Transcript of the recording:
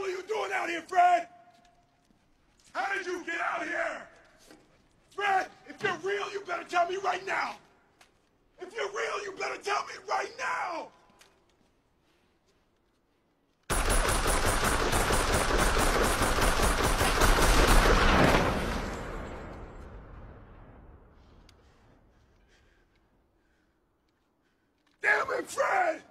hell are you doing out here, Fred? How did you get out here? Fred, if you're real, you better tell me right now. If you're real, you better tell me right now. Damn it, Fred!